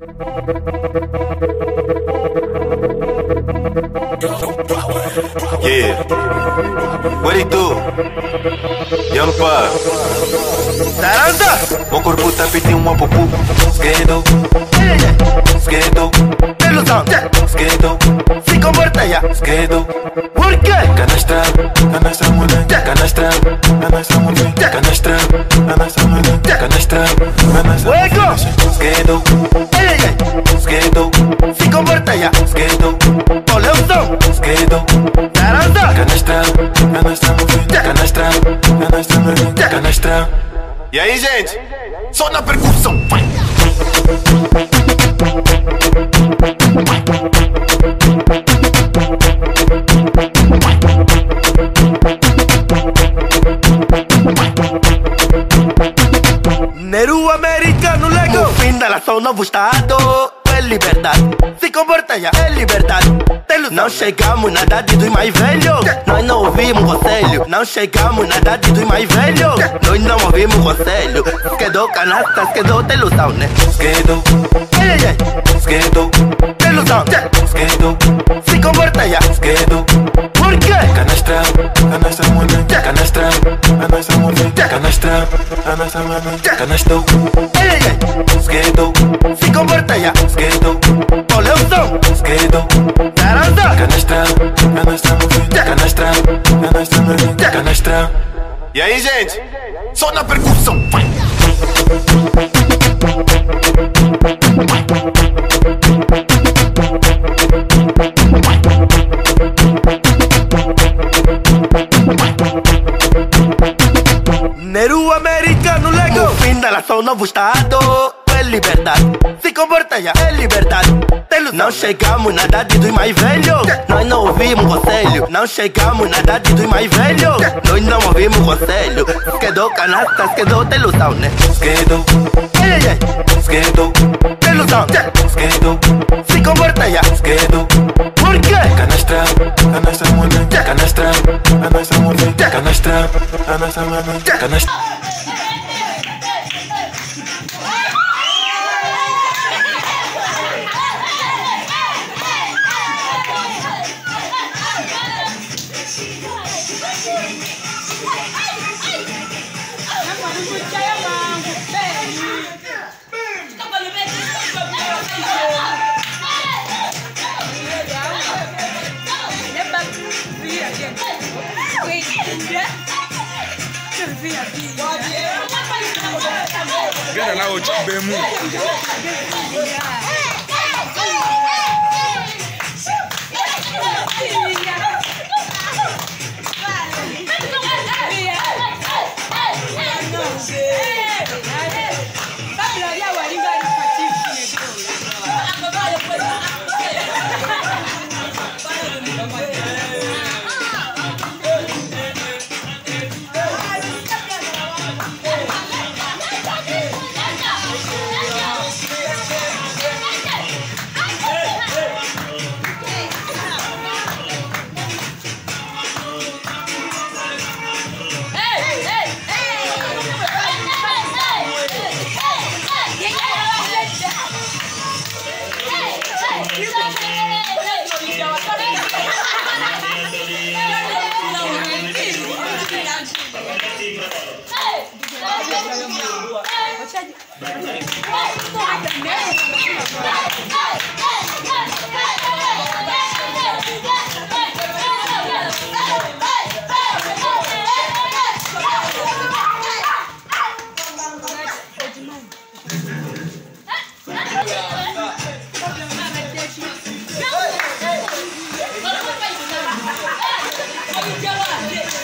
Yeah. What it do? Young Pug. Taranta! Meu corpo tá pedindo uma pupu. Ya! Por quê? Canastra, canastra mulher, canastra, canastra mulher, canastra, canastra mulher, canastra, canastra. Fuego! Só na percussão. Neru americano lego! O fim da nação, novo estado! É! Se comporta ya! É liberdade! Chegamos na idade dos mais velhos! Nós não ouvimos conselho! Não chegamos na idade dos mais velhos! Nós não ouvimos conselho! Quedou canasta, quedou ilusão, né? Esquerdo, Tem ilusão! esquerdo, Se comporta ya! esquerdo. Por quê? Canastra, canastra mulher, canastra, canastra mulher, canastra, canastra mulher, canastro. Ei, ei, ei! Esquerdo, Se comporta ya! esquerdo, Oleuzão! esquerdo. Taranta! Aí, gente? Só na percussão. Vai. Neru americano lego! Fim da nação, novo estado! É liberdade! Se comporta ya! É liberdade! Não chegamos na idade dos mais velhos! Nós não ouvimos conselho! Não chegamos na idade dos mais velhos! Nós não ouvimos conselho! Quedou canasta, quedou ilusão, né? Esquerdo, Ei, ei, ei! Tem ilusão! esquerdo, Se comporta ya! esquerdo. Por quê? Canastra, canastra mulher, canastra, canastra mulher, canastra, canastra mulher, canastra. Gara na wuce bemu. Get up.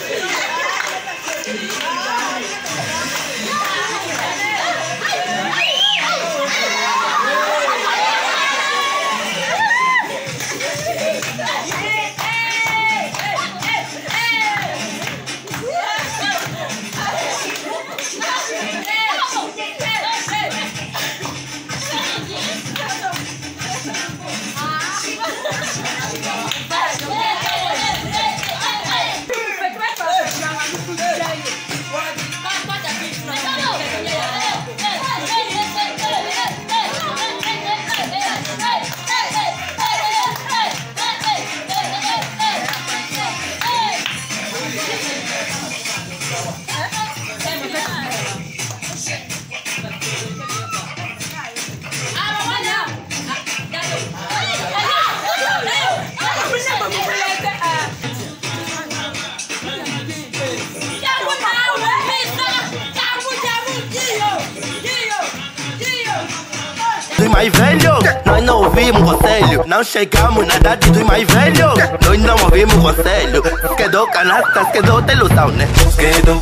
Mais velhos. Nós não ouvimos conselho, não chegamos na idade dos mais velhos. Nós não ouvimos conselho. Quedou canasta, quedou ilusão, né? Quedou.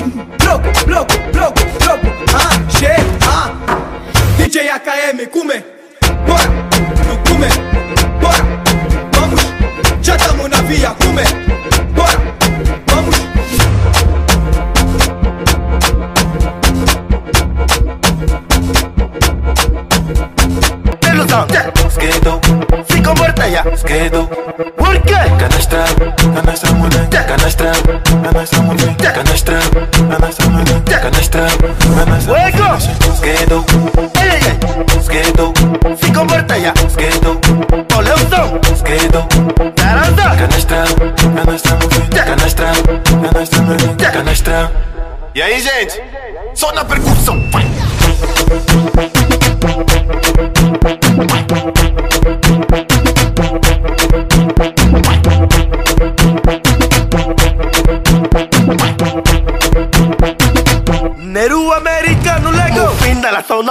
mi kume Bora, kume Bora, vamos via kume Bora, vamos. Skidoo, si comporta ya. Skidoo ¿Por qué? Canastra, canastra mulher Canastra, canastra mulher Canastra, canastra mulher Canastra, canastra mulher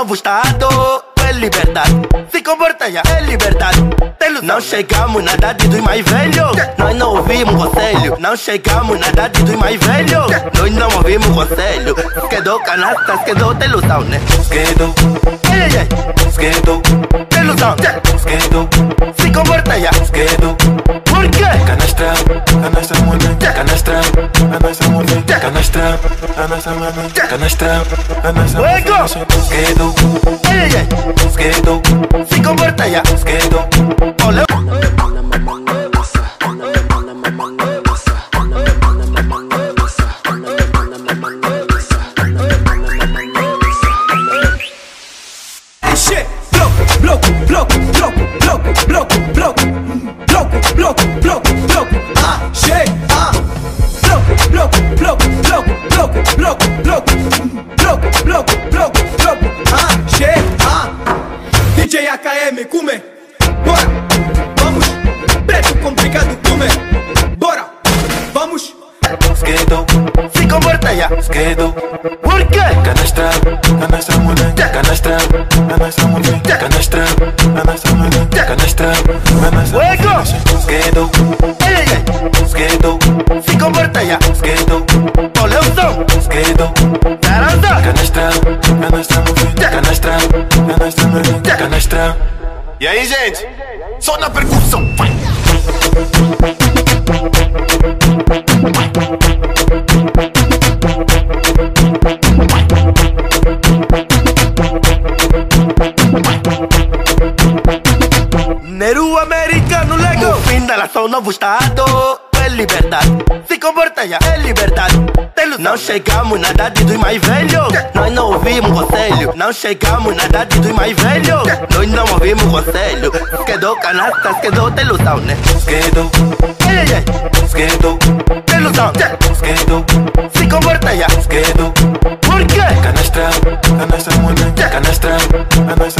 novo estado. É liberdade. Se comporta já, é liberdade. Não chegamos na idade dos mais velhos. Nós não ouvimos conselho. Não chegamos na idade dos mais velhos. Nós não ouvimos conselho. Quedou canasta, quedou de ilusão, né? Quedou. Ei, ei, ei. Quedou. ilusión Busquedo Si convierte ya. Busquedo ¿Por qué? Canastra Canastra mone Canastra Canastra mone Canastra Canastra mone Canastra Canastra mone Busquedo Ay ay ay. Busquedo Si convierte ya. Busquedo canastra, Hueco. Skedo. Skedo. Fico muerta ya. Skedo. Poleuzo. Skedo. Caramba. Canastra, canastra, canastra, canastra, canastra. E aí, gente? Só na percussão. Vai. no estado é liberdade. Se comporta já é liberdade. Não chegamos na idade dos mais velhos. Nós não ouvimos conselho. Não chegamos na idade dos mais velhos. Nós não ouvimos conselho. Quedou canasta, quedou ilusão, né? Quedou. Quedou. Ilusão. Quedou. Se comporta já. Quedou. Por quê? Canastra, canastra, canastra, canastra.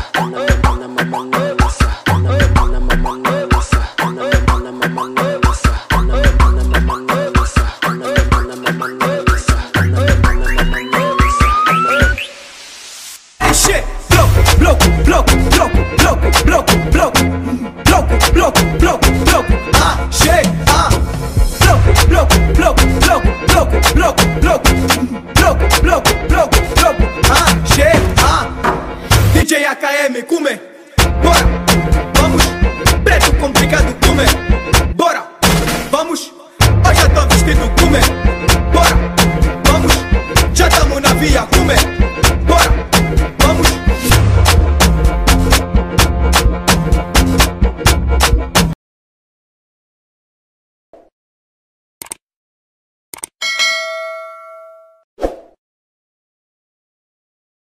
Vamos, já estamos na via, como